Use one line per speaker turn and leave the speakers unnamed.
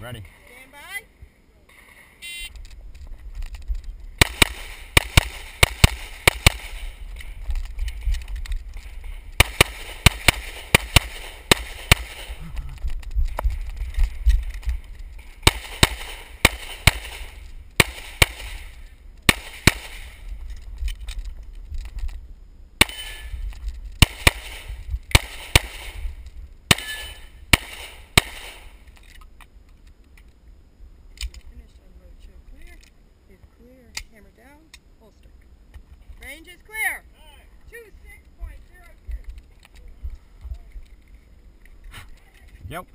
Ready.
Clear. Hammer down. Holster. Range is clear. Two six point zero two.
Yep.